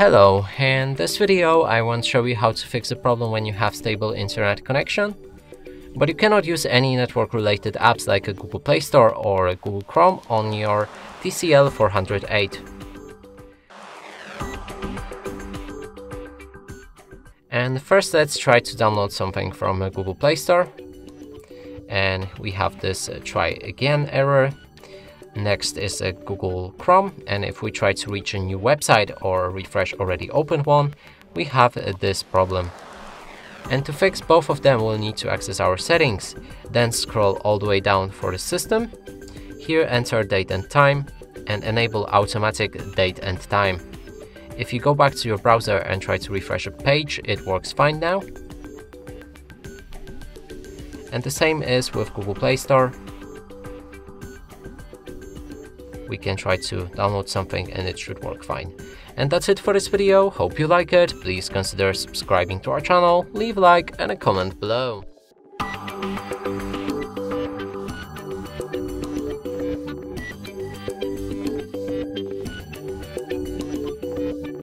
Hello, in this video I want to show you how to fix a problem when you have stable internet connection, but you cannot use any network related apps like a Google Play Store or a Google Chrome on your TCL 408. And first let's try to download something from a Google Play Store. And we have this uh, try again error Next is a Google Chrome, and if we try to reach a new website or refresh already opened one, we have this problem. And to fix both of them, we'll need to access our settings, then scroll all the way down for the system. Here enter date and time, and enable automatic date and time. If you go back to your browser and try to refresh a page, it works fine now. And the same is with Google Play Store we can try to download something and it should work fine. And that's it for this video, hope you like it, please consider subscribing to our channel, leave a like and a comment below.